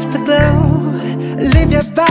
the afterglow Leave your body